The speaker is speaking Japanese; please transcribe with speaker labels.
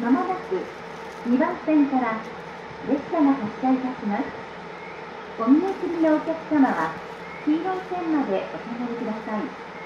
Speaker 1: まもなく2番線から列車が発車いたします。お見送りのお客様は黄色い線までお下がりください。